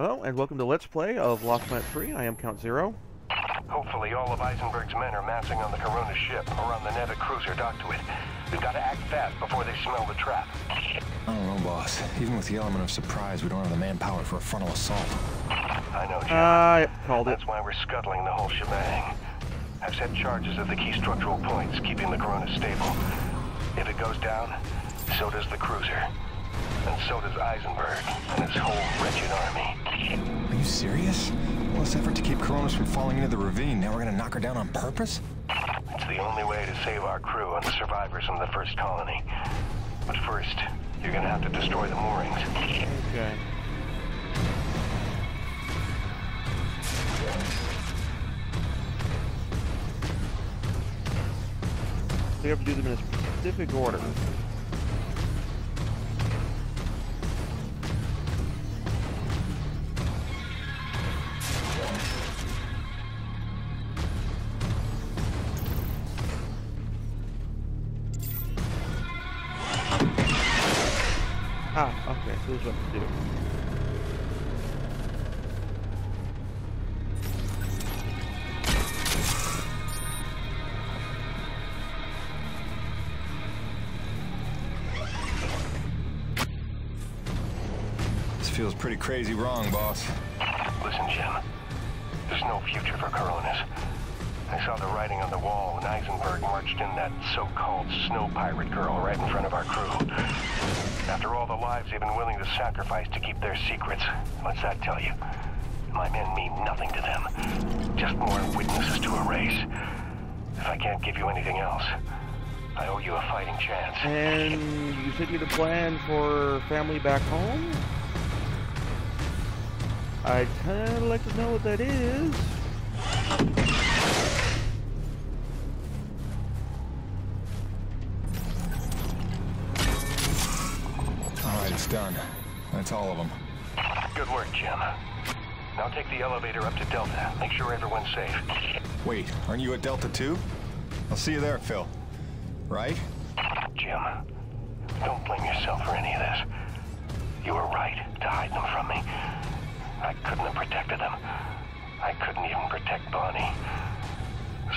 Hello, and welcome to Let's Play of Lost Planet 3. I am Count Zero. Hopefully all of Isenberg's men are massing on the Corona ship or on the NEVEC cruiser docked to it. We've got to act fast before they smell the trap. I don't know, boss. Even with the element of surprise, we don't have the manpower for a frontal assault. I know, Jim. Ah, yep, called it. That's why we're scuttling the whole shebang. I've set charges at the key structural points, keeping the Corona stable. If it goes down, so does the cruiser. And so does Isenberg and his whole wretched army. Are you serious? All this effort to keep Coronas from falling into the ravine, now we're gonna knock her down on purpose? It's the only way to save our crew and the survivors from the first colony. But first, you're gonna have to destroy the moorings. Okay. We have to do them in a specific order. Is what to do. This feels pretty crazy wrong, boss. Listen, Jim. There's no future for Coronas. I saw the writing on the wall when Isenberg marched in that so-called snow pirate girl right in front of our crew. After all the lives they've been willing to sacrifice to keep their secrets, what's that tell you? My men mean nothing to them. Just more witnesses to erase. If I can't give you anything else, I owe you a fighting chance. And you said you had a plan for family back home? I'd kind of like to know what that is. That's all of them. Good work, Jim. Now take the elevator up to Delta. Make sure everyone's safe. Wait, aren't you at Delta 2? I'll see you there, Phil. Right? Jim, don't blame yourself for any of this. You were right to hide them from me. I couldn't have protected them. I couldn't even protect Bonnie.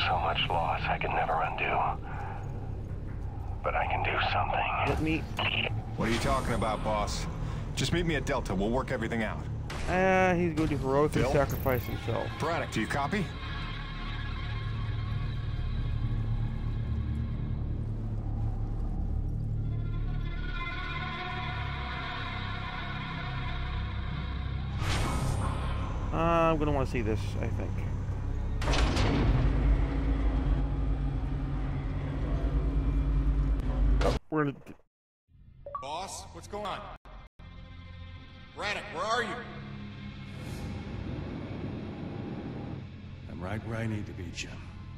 So much loss I can never undo. But I can do something. Let me. What are you talking about, boss? Just meet me at Delta. We'll work everything out. Ah, he's going to heroically Phil? sacrifice himself. Braddock, do you copy? Uh, I'm going to want to see this, I think. We're going to. Boss, what's going on? Braddock, where are you? I'm right where I need to be, Jim.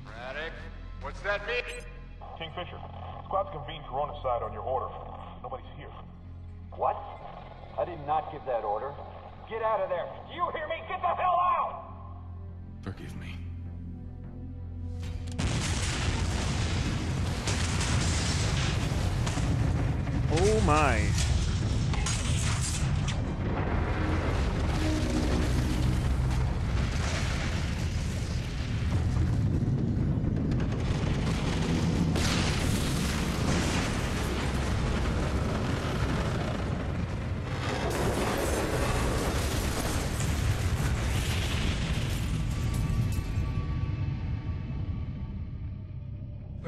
Braddock, what's that mean? Kingfisher, squad's convened Corona side on your order. Nobody's here. What? I did not give that order. Get out of there. Do you hear me? Get the hell out! Forgive me. Oh my.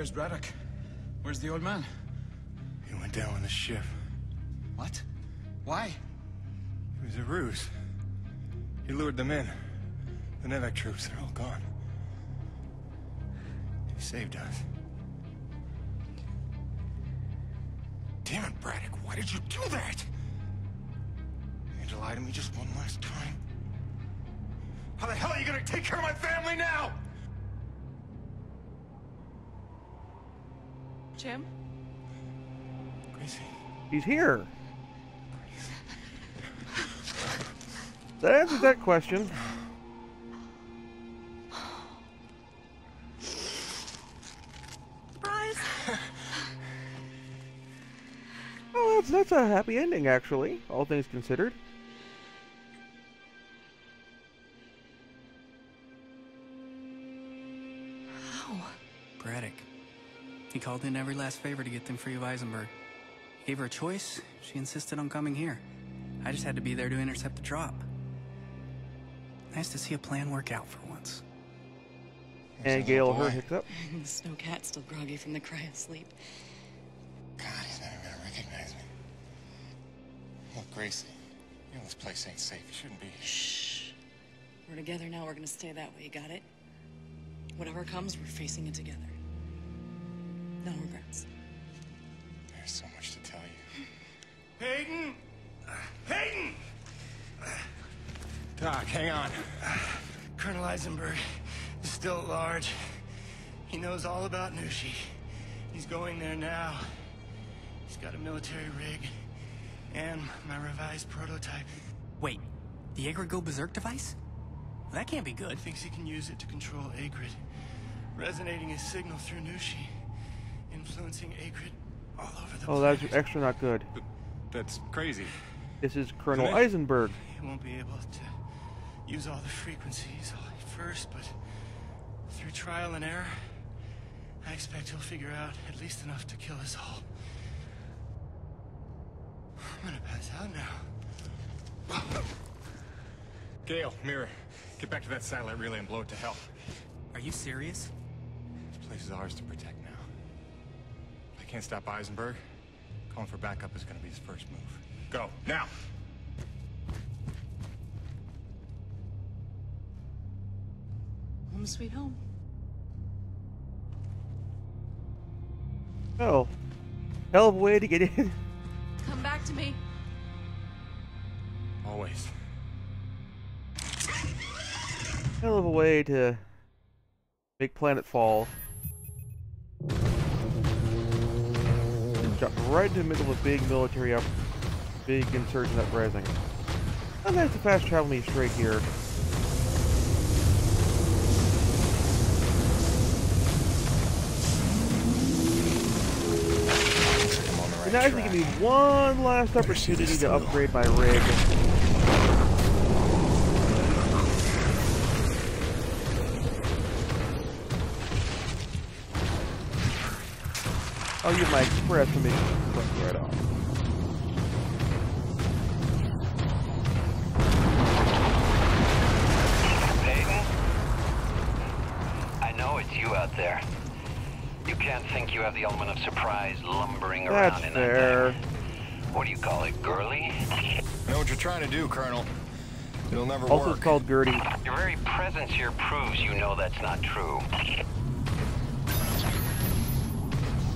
Where's Braddock? Where's the old man? He went down on the ship. What? Why? It was a ruse. He lured them in. The NEVEC troops, they're all gone. He saved us. Damn it, Braddock, why did you do that? You to lie to me just one last time. How the hell are you gonna take care of my family now? Jim? Gracie. He's here. That answers that question. Surprise! Oh, that's, that's a happy ending, actually, all things considered. He called in every last favor to get them free of Isenberg. He gave her a choice. She insisted on coming here. I just had to be there to intercept the drop. Nice to see a plan work out for once. And Gail, her hiccup. the snowcat's still groggy from the cry of sleep. God, he's not even gonna recognize me. Look, Gracie, you know this place ain't safe. You shouldn't be here. Shh. We're together now. We're gonna stay that way. You got it? Whatever comes, we're facing it together. No regrets. There's so much to tell you. Hayden! Hayden! Doc, hang on. Colonel Isenberg is still at large. He knows all about Nushi. He's going there now. He's got a military rig and my revised prototype. Wait, the Akrid Go Berserk device? Well, that can't be good. Thinks he can use it to control Akrid, resonating his signal through Nushi, influencing Akrid all over the Oh, planet. that's extra not good. That's crazy. This is Colonel Isn't? Isenberg. He won't be able to use all the frequencies at first, but through trial and error, I expect he'll figure out at least enough to kill us all. I'm gonna pass out now. Gail, Mirror, get back to that satellite relay and blow it to hell. Are you serious? This place is ours to protect now. If I can't stop Isenberg, calling for backup is gonna be his first move. Go, now! Home sweet home. Oh, hell of a way to get in. Come back to me. Always. Hell of a way to make planet fall. Jump right into the middle of a big military up, big insurgent uprising. How nice to fast travel me straight here. And now actually give me one last opportunity to upgrade my rig. I'll use my express permission to click right off. Hayden? I know it's you out there. You can't think you have the element of surprise lumbering That's around in fair. that. What do you call it, girly? I know what you're trying to do, Colonel. It'll never Also, work. it's called Gertie. Your very presence here proves you know that's not true.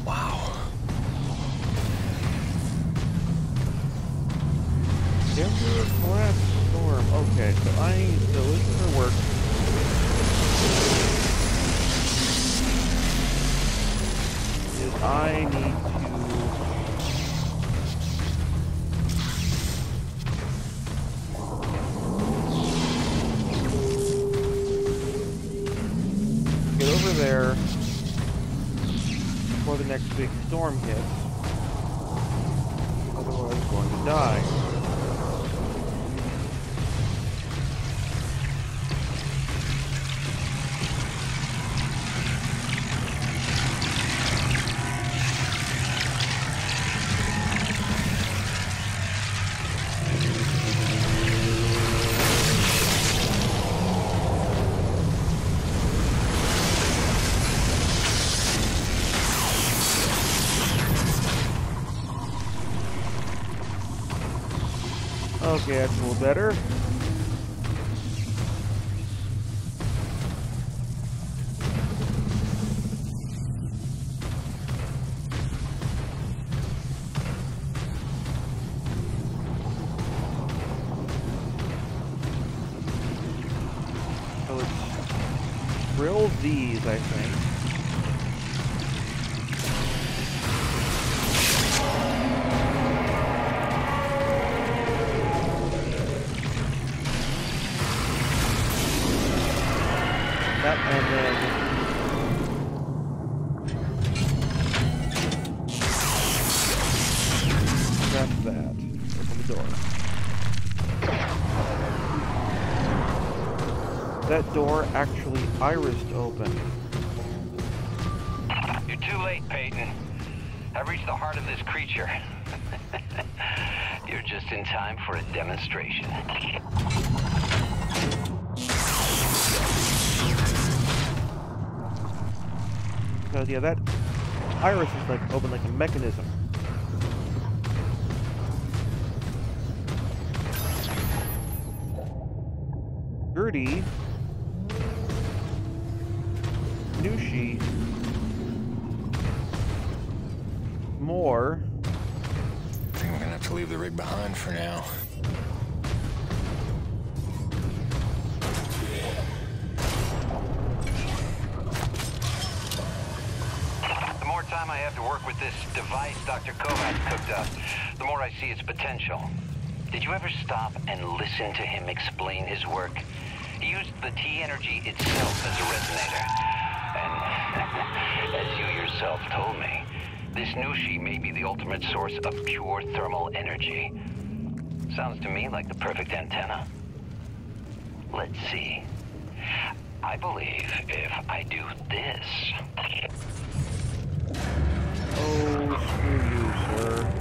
Wow. Denver collapse storm. Okay, so I so this is gonna work. Is I need to get over there before the next big storm hits. Otherwise, I'm going to die. Little better. So it's drill these, I think. Iris is like open like a mechanism. Potential. Did you ever stop and listen to him explain his work? He used the T-energy itself as a resonator. And as you yourself told me, this Nushi may be the ultimate source of pure thermal energy. Sounds to me like the perfect antenna. Let's see. I believe if I do this... Oh, screw you, sir.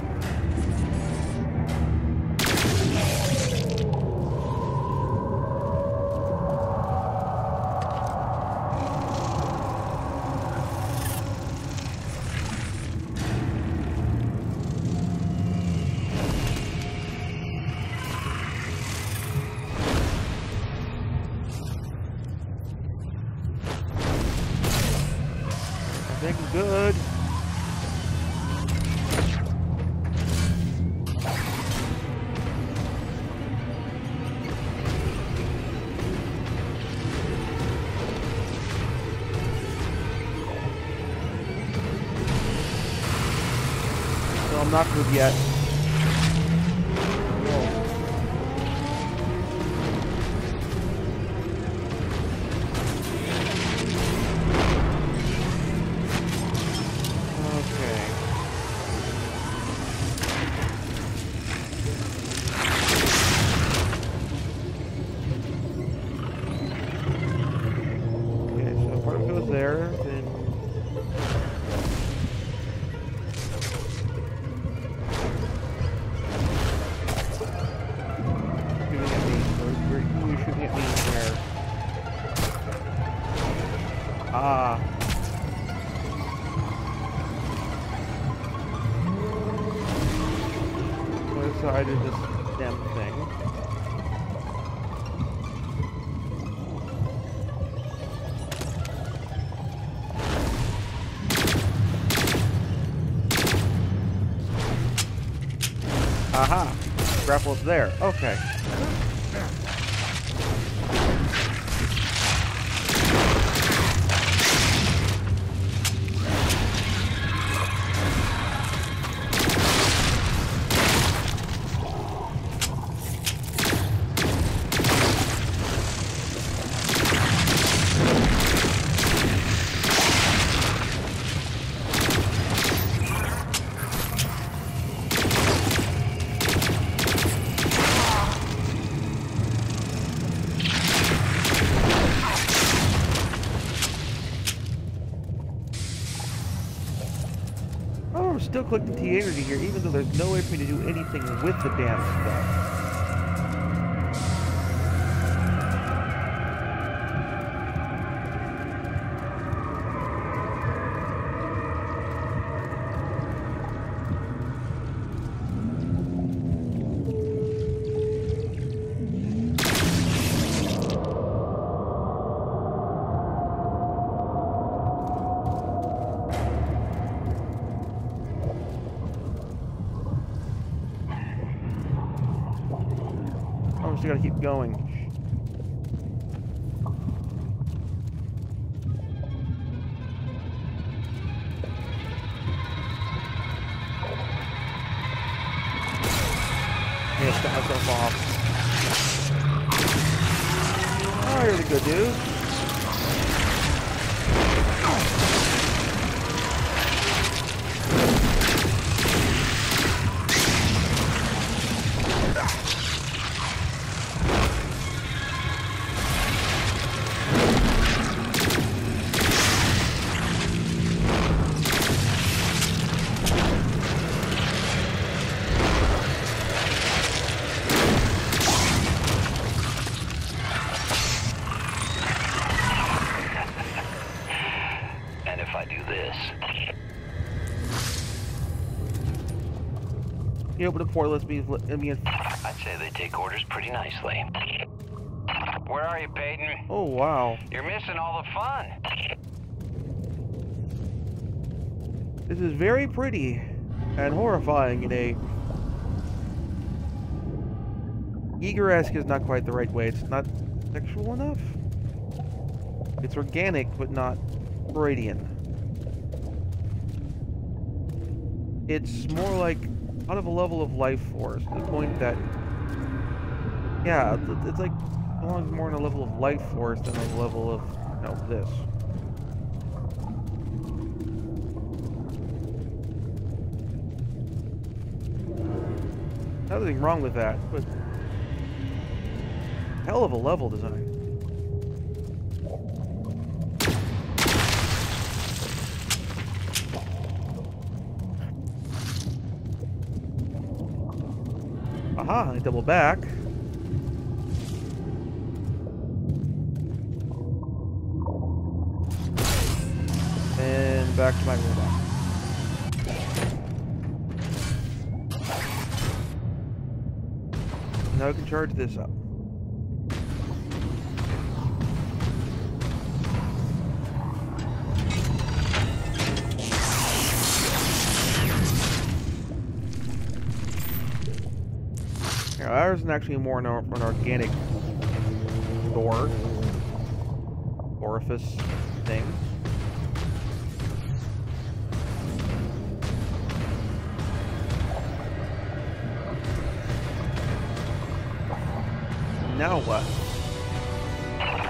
Goes there, there. Okay. Energy here, even though there's no way for me to do anything with the damn stuff. Gotta keep going. You open the portal, lets me, let me in. I'd say they take orders pretty nicely. Where are you, Peyton? Oh, wow. You're missing all the fun. This is very pretty and horrifying in a... Eager-esque is not quite the right way. It's not sexual enough. It's organic, but not Freudian. It's more like out of a level of life force, to the point that, yeah, it's like belongs more on a level of life force than a level of, you know, this. Nothing wrong with that, but hell of a level design. Double back. And back to my robot. Now I can charge this up. Ours is actually more an, an organic door orifice thing. Now what?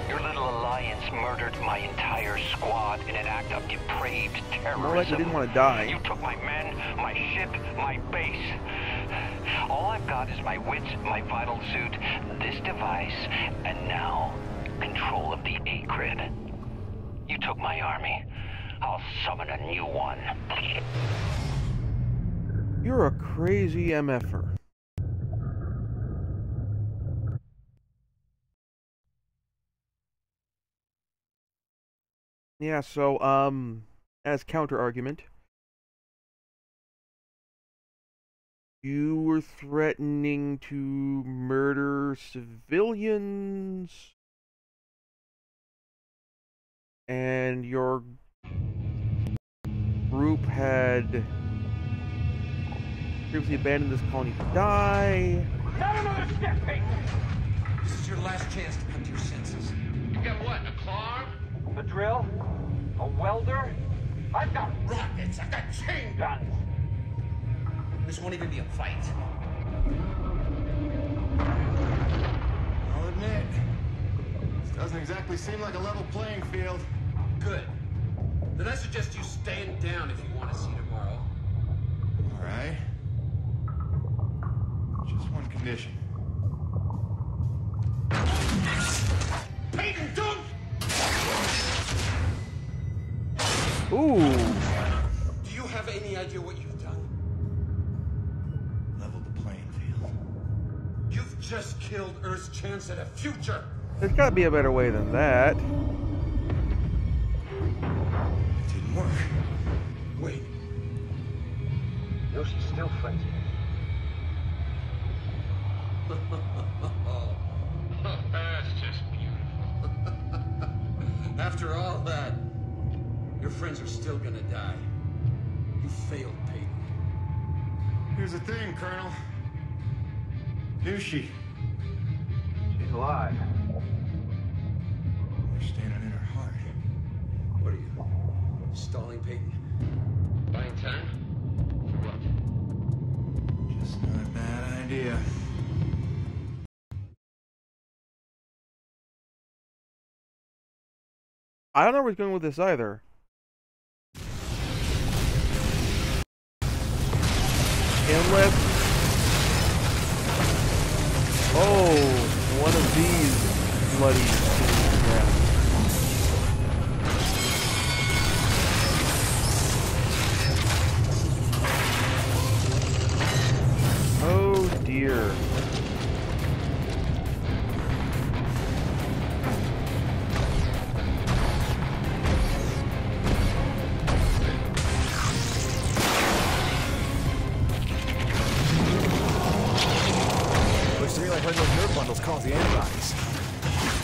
Your little alliance murdered my entire squad in an act of depraved terrorism. More like we didn't want to die. You took my men, my ship, my base. All I've got is my wits, my vital suit, this device, and now control of the Akrid. You took my army. I'll summon a new one. You're a crazy MFer. Yeah, so, um, as counter you were threatening to murder civilians, and your group had previously abandoned this colony to die. Not another step, Peyton! This is your last chance to come to your senses. You got what, a claw? A drill? A welder? I've got rockets, I've got chain guns. This won't even be a fight. I'll admit, this doesn't exactly seem like a level playing field. Good. Then I suggest you stand down if you want to see tomorrow. All right. Just one condition. Peyton, don't! Ooh. Do you have any idea what you've just killed Earth's chance at a future. There's gotta be a better way than that. It didn't work. Wait. No, she's still fighting. That's just beautiful. After all that, your friends are still gonna die. You failed, Peyton. Here's the thing, Colonel. Nushi. She's alive. You're standing in her heart. What are you? Stalling Peyton? Buying time? For what? Just not a bad idea. I don't know where he's going with this either. Unless... Oh, one of these bloody... Yeah. Oh dear.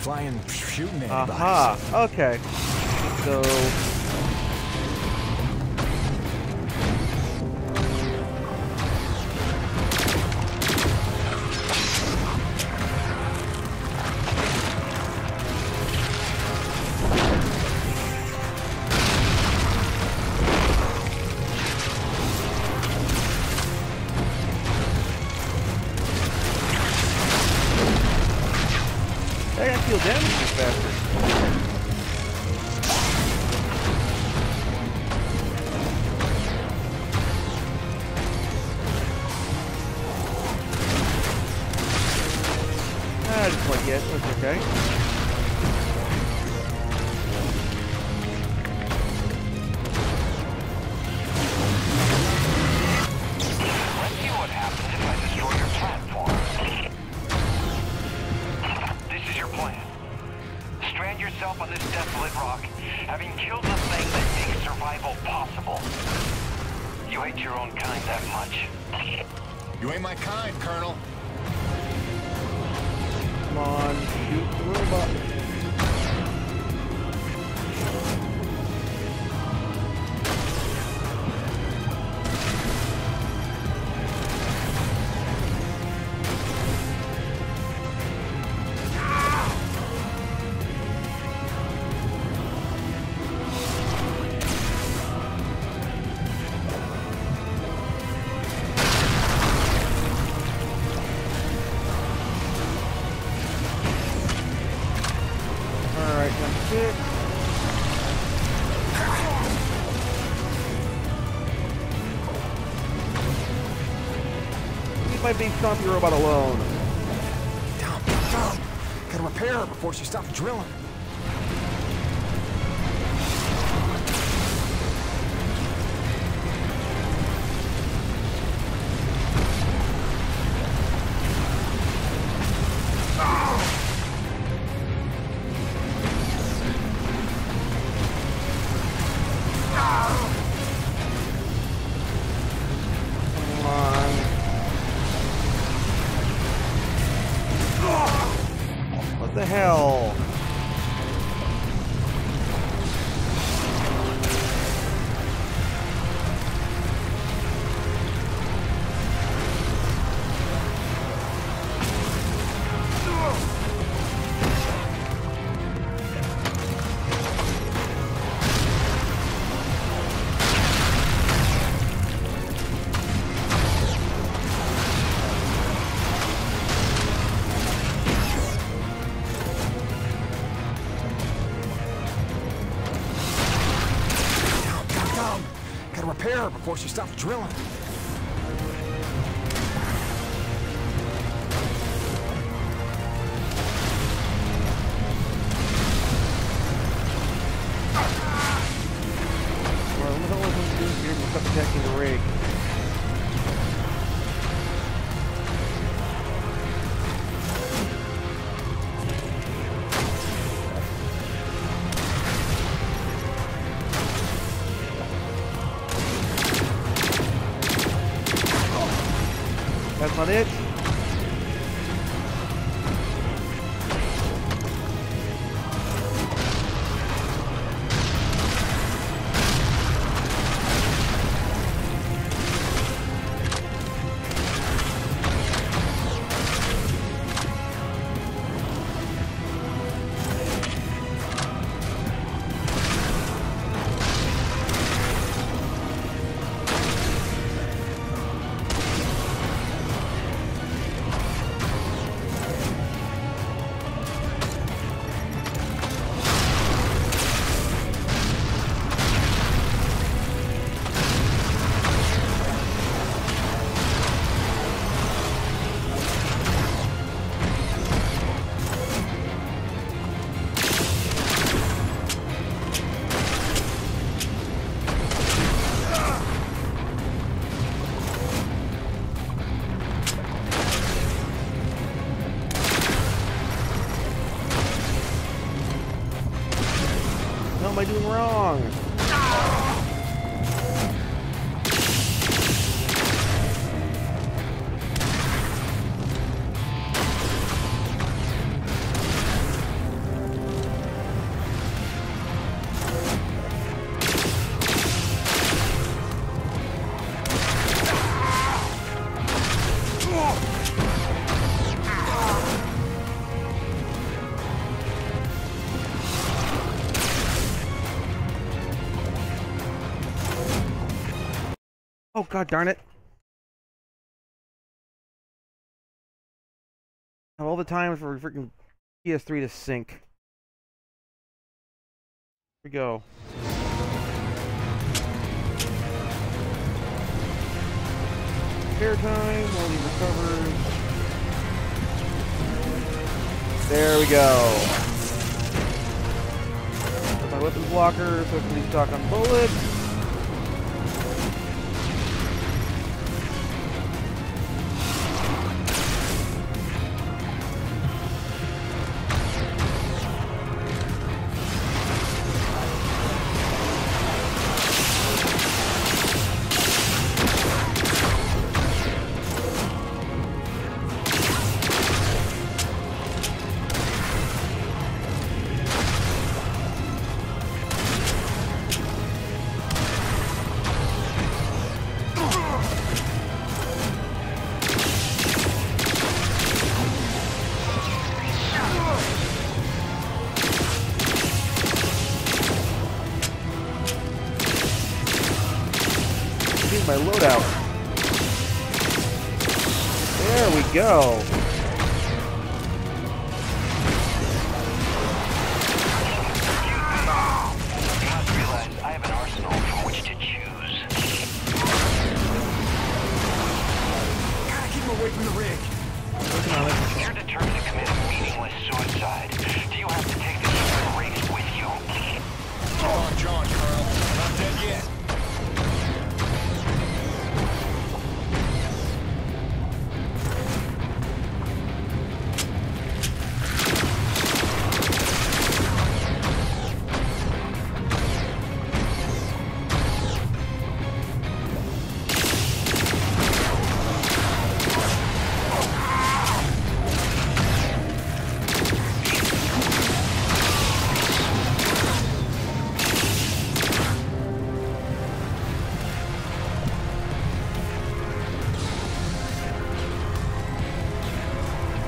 flying, shooting at Aha, okay. So... can't leave Stompy Robot alone. Dump, dump. Gotta repair her before she stops drilling. before she stops drilling. wrong. God darn it. Have all the time for freaking PS3 to sync. Here we go. Spare time while he recovers. There we go. Put my weapons blocker, so I can stock on bullets.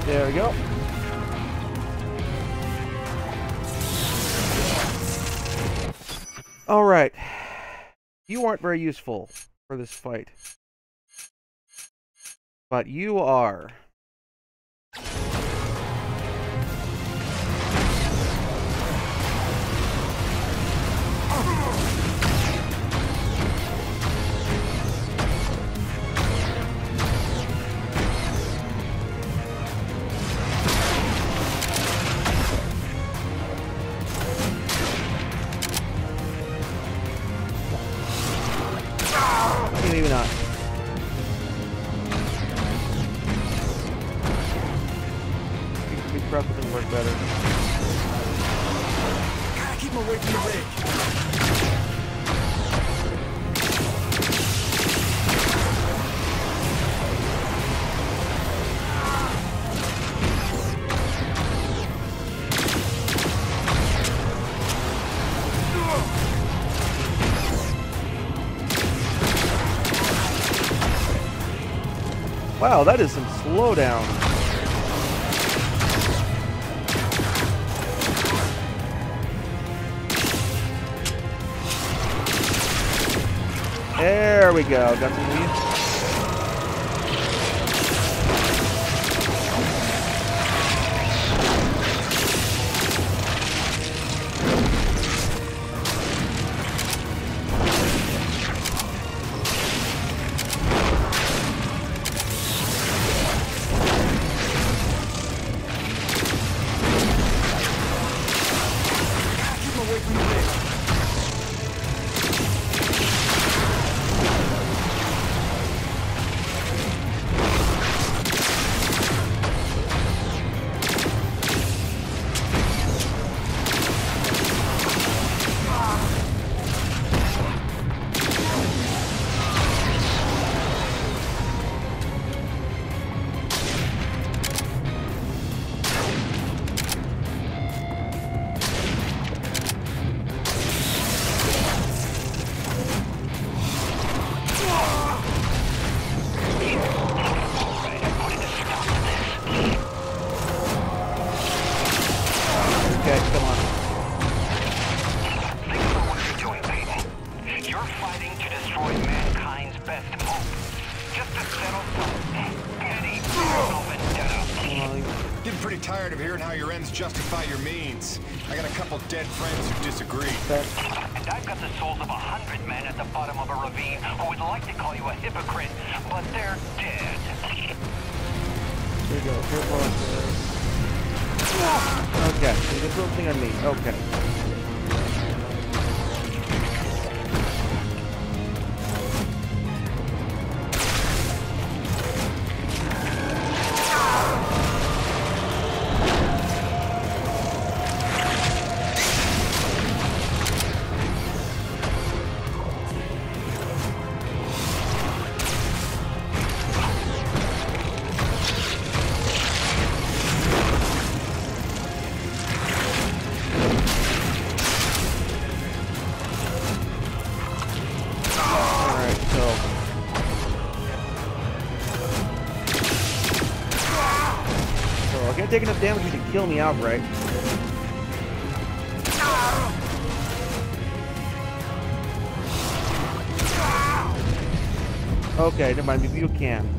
There we go. All right. You aren't very useful for this fight. But you are. Wow, that is some slowdown. There we go. Got some enough damage you to kill me outright. Okay, never mind. You can.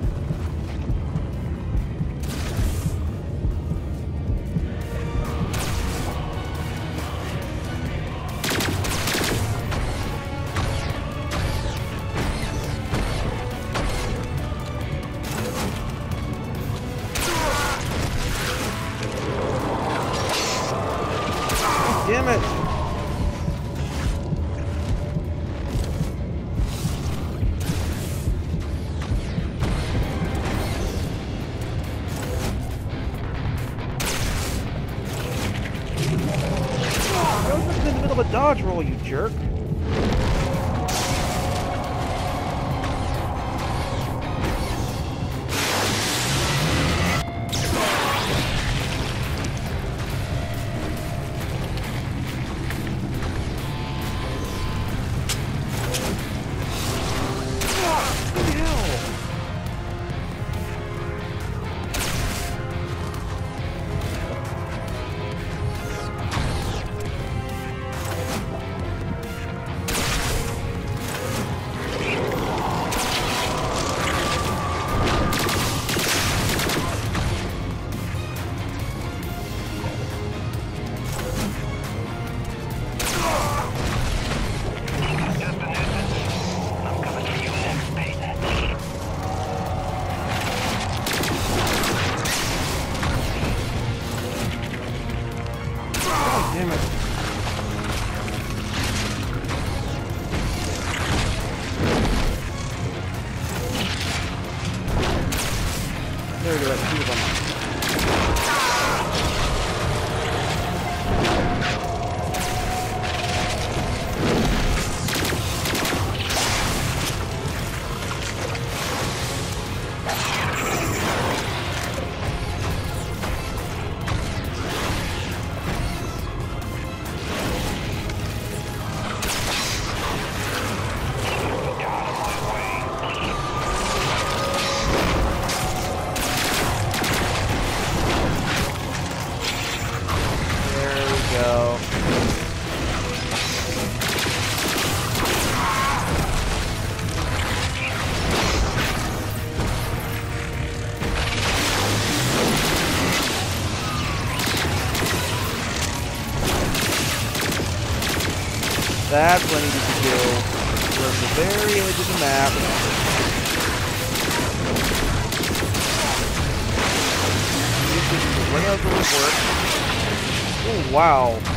Wow.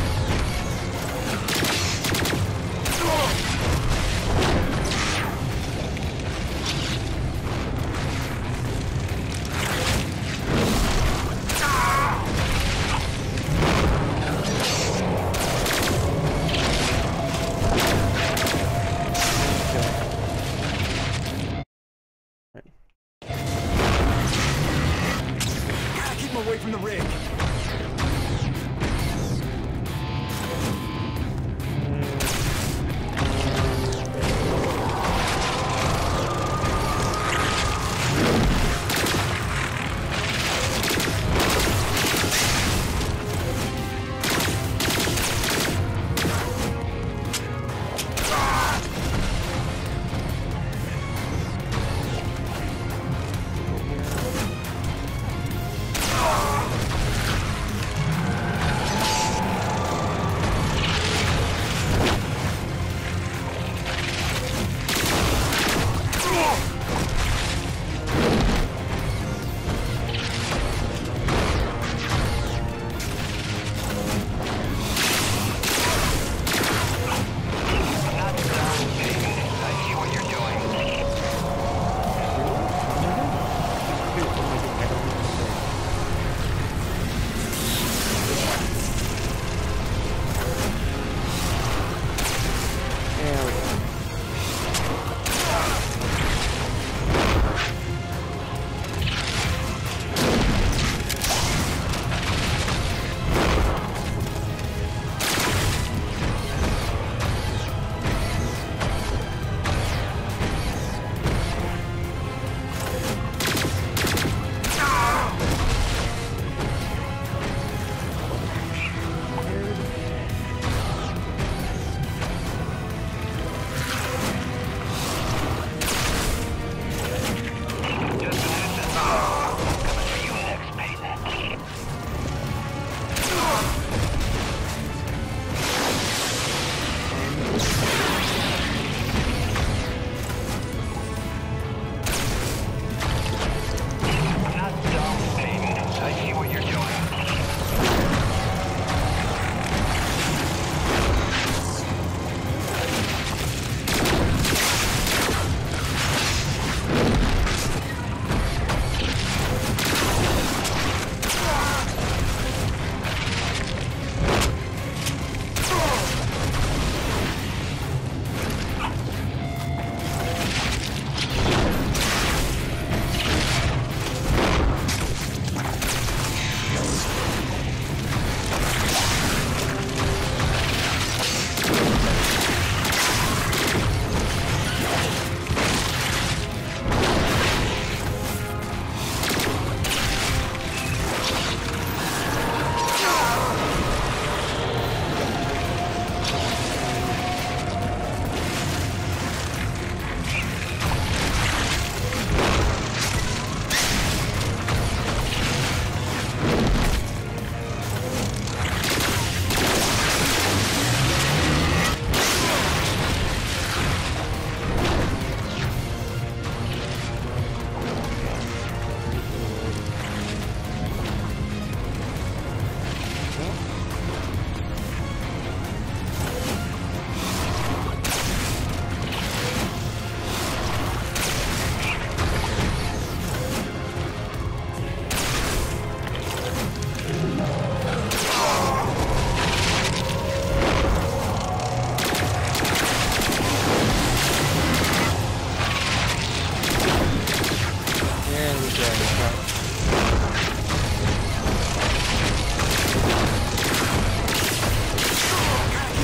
Get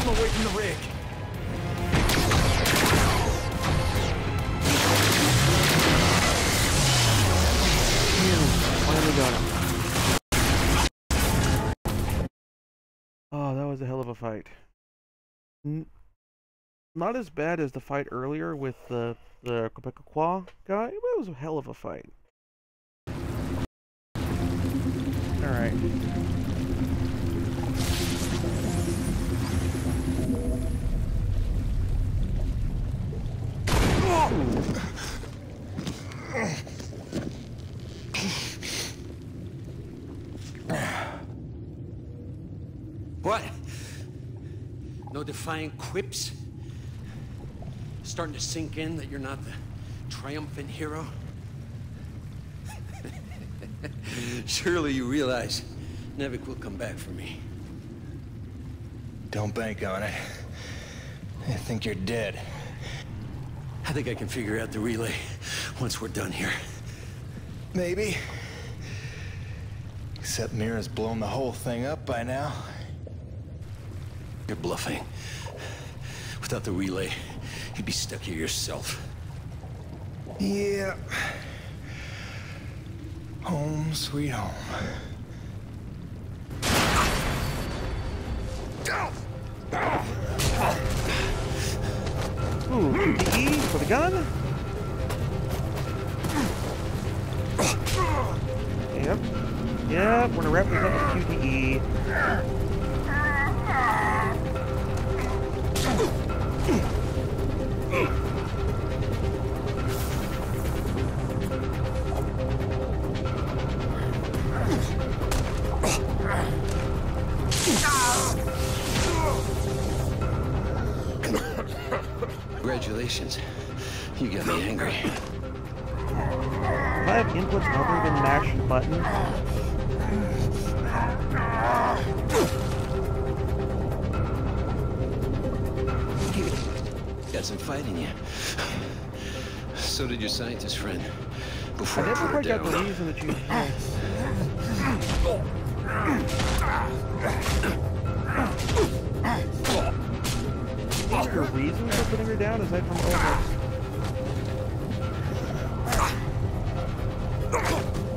him away from the rig. Finally got him. Oh, that was a hell of a fight. N not as bad as the fight earlier with the the Quebecois guy. It was a hell of a fight. All right. What? No defiant quips? Starting to sink in that you're not the triumphant hero? Surely you realize NEVEC will come back for me. Don't bank on it. I think you're dead. I think I can figure out the relay once we're done here. Maybe. Except Mira's blown the whole thing up by now. You're bluffing. Without the relay, you'd be stuck here yourself. Yeah. Home sweet home. Ooh, QTE for the gun. Yep. Yep, we're gonna up with QTE. Congratulations. You got me angry. Do I have inputs other than mash button? Got some fight in you. So did your scientist friend. Before I I never quite got the reason that you. Down aside from oh,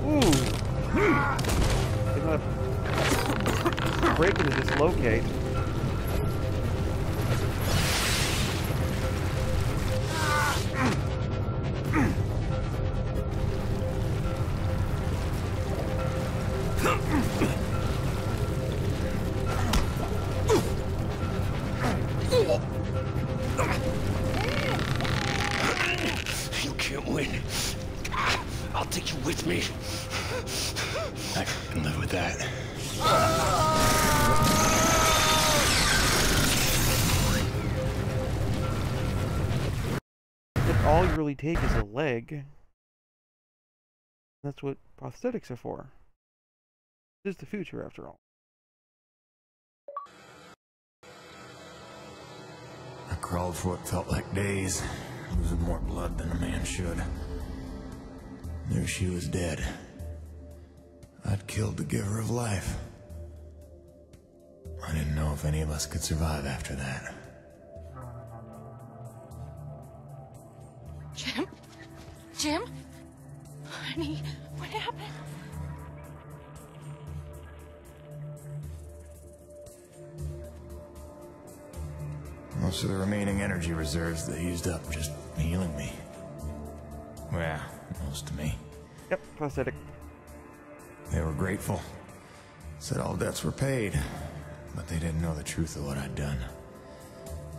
Ooh. Hmm. They're breaking to dislocate. With me. I can live with that. If all you really take is a leg, that's what prosthetics are for. This is the future, after all. I crawled for what felt like days, losing more blood than a man should. Knew she was dead. I'd killed the giver of life. I didn't know if any of us could survive after that. Jim? Jim? Honey, what happened? Most of the remaining energy reserves they used up just healing me. Well, most of me. Yep, prosthetic. They were grateful. Said all debts were paid, but they didn't know the truth of what I'd done.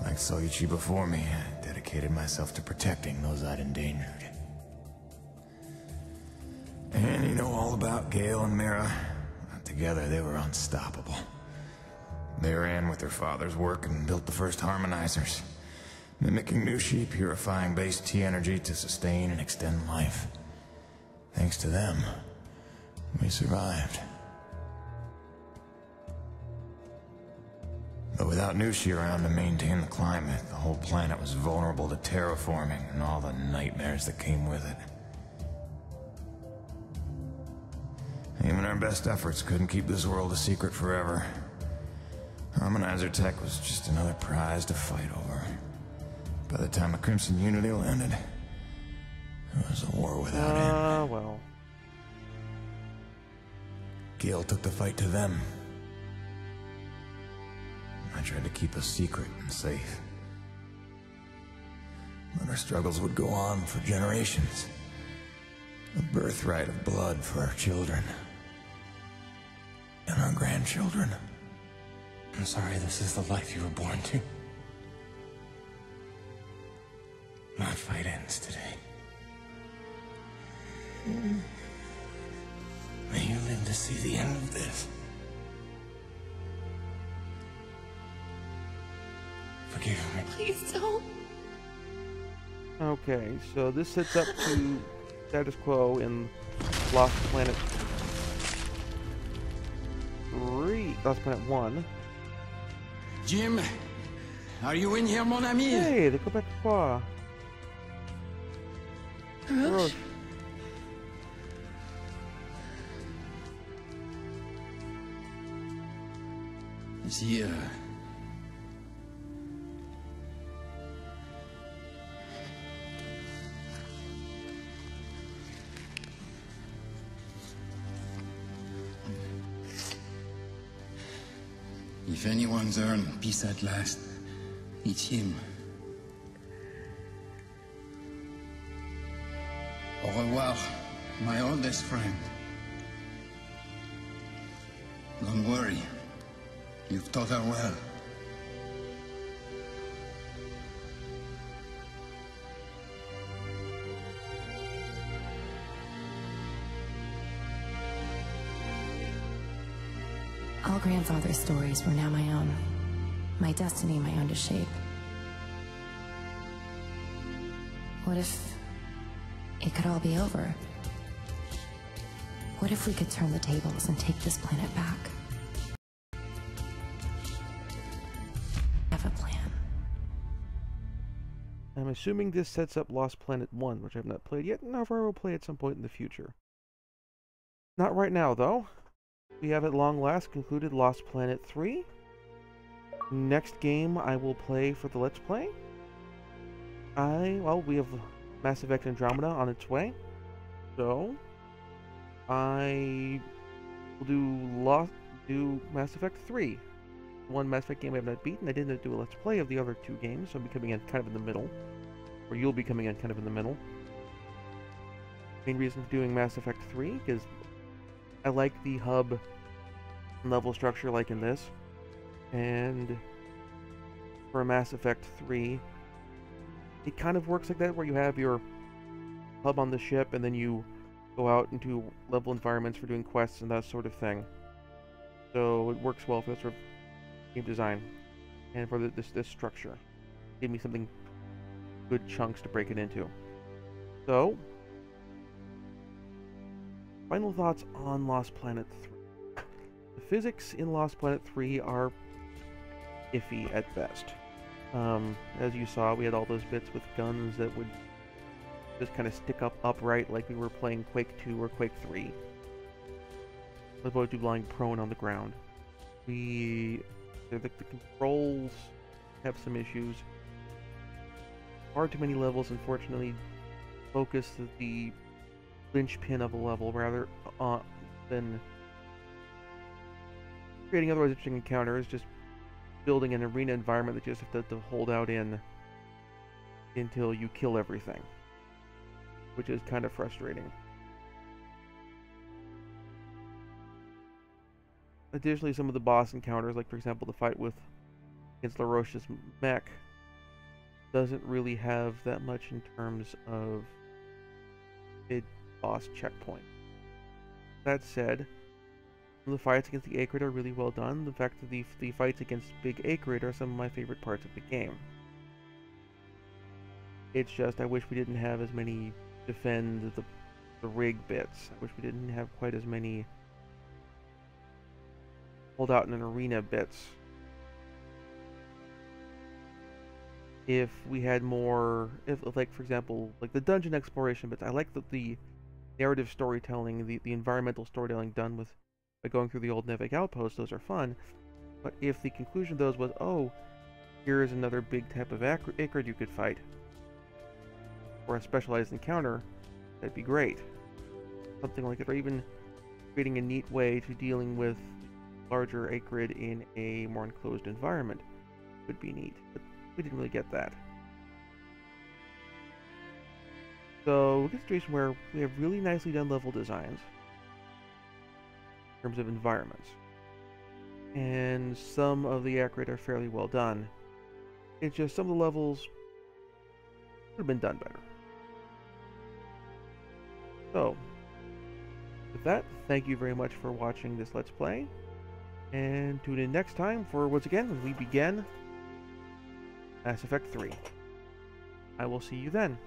Like Soichi before me, I dedicated myself to protecting those I'd endangered. And you know all about Gale and Mira. Together, they were unstoppable. They ran with their father's work and built the first harmonizers, mimicking Nushi, purifying base T energy to sustain and extend life. Thanks to them, we survived. But without Nushi around to maintain the climate, the whole planet was vulnerable to terraforming and all the nightmares that came with it. Even our best efforts couldn't keep this world a secret forever. Harmonizer tech was just another prize to fight over. By the time the Crimson Unity landed, it was a war without end. Ah, well. Gale took the fight to them. I tried to keep us secret and safe. But our struggles would go on for generations. A birthright of blood for our children. And our grandchildren. I'm sorry this is the life you were born to. My fight ends today. May you live to see the end of this. Forgive me. Please don't. Okay, so this sets up to status quo in Lost Planet 3, Lost Planet 1. Jim, are you in here, mon ami? Hey, they go back far. Roche. Is he, uh... If anyone's earned peace at last, it's him. Au revoir, my oldest friend. Don't worry. You've taught her well. All grandfather's stories were now my own. My destiny my own to shape. What if it could all be over? What if we could turn the tables and take this planet back? Assuming this sets up Lost Planet 1, which I've not played yet, and however I will play at some point in the future. Not right now, though. We have at long last concluded Lost Planet 3. Next game I will play for the Let's Play. I, well, we have Mass Effect Andromeda on its way. So, I will do Lost, do Mass Effect 3. One Mass Effect game I have not beaten. I didn't do a Let's Play of the other two games, so I'm becoming kind of in the middle. Or you'll be coming in kind of in the middle. Main reason for doing Mass Effect 3, because I like the hub level structure like in this. And for Mass Effect 3, it kind of works like that where you have your hub on the ship and then you go out into level environments for doing quests and that sort of thing. So it works well for that sort of game design and for the, this this structure. Give me something good chunks to break it into. So, final thoughts on Lost Planet 3. The physics in Lost Planet 3 are iffy at best. Um, as you saw, we had all those bits with guns that would just kind of stick up upright like we were playing Quake 2 or Quake 3. As opposed to lying prone on the ground. We... The, the controls have some issues. Far too many levels, unfortunately, focus the linchpin of a level rather uh, than creating otherwise interesting encounters, just building an arena environment that you just have to, to hold out in until you kill everything, which is kind of frustrating. Additionally, some of the boss encounters, like for example the fight with against LaRoche's mech, doesn't really have that much in terms of mid boss checkpoint. That said, the fights against the Akrid are really well done. The fact that the, the fights against Big Akrid are some of my favorite parts of the game. It's just I wish we didn't have as many defend the, the rig bits. I wish we didn't have quite as many hold out in an arena bits. If we had more, if like for example, like the dungeon exploration bits, I like the, the narrative storytelling, the, the environmental storytelling done with by going through the old NEVEC outpost those are fun. But if the conclusion of those was, oh, here is another big type of Akrid you could fight, or a specialized encounter, that'd be great. Something like that, or even creating a neat way to dealing with larger Akrid in a more enclosed environment would be neat, but we didn't really get that. So we get a situation where we have really nicely done level designs in terms of environments. And some of the Akrid are fairly well done. It's just some of the levels could have been done better. So, with that, thank you very much for watching this Let's Play. And tune in next time for, once again, when we begin Mass Effect 3. I will see you then.